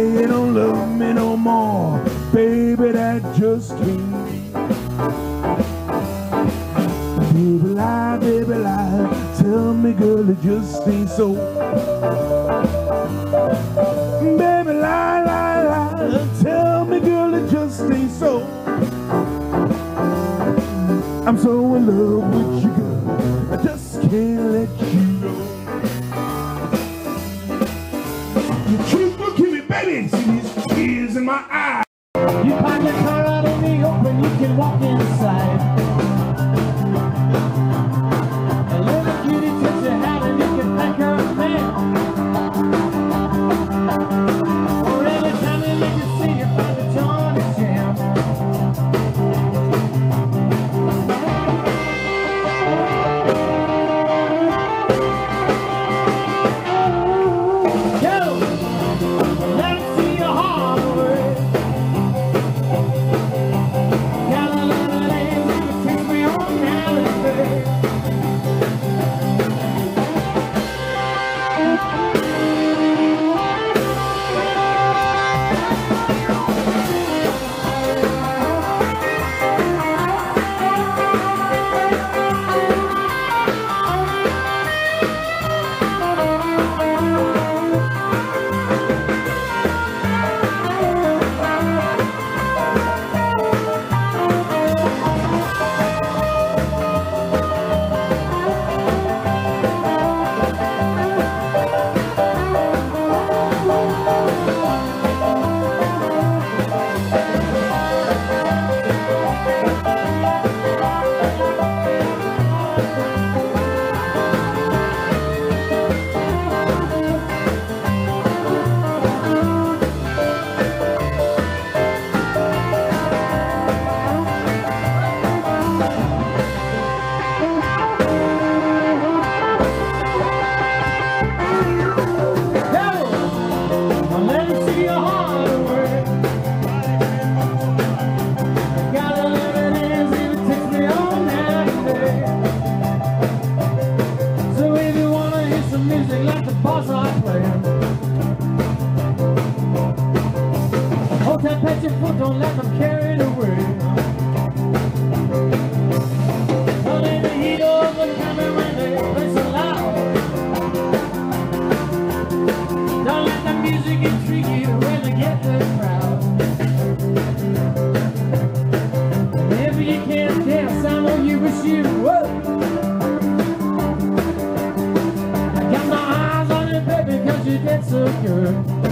say you don't love me no more, baby, that just can't be. Baby, lie, baby, lie, tell me, girl, it just ain't so. Baby, lie, lie, lie, tell me, girl, it just ain't so. I'm so in love with you, girl, I just can't let you go. You keep looking at me, baby, see these tears in my eyes. You park your car out in the open, you can walk inside. I